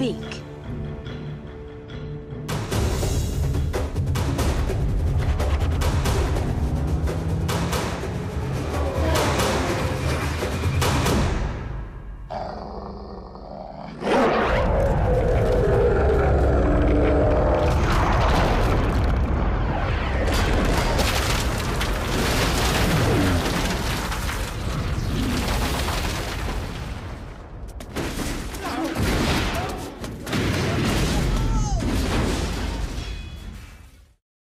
speak.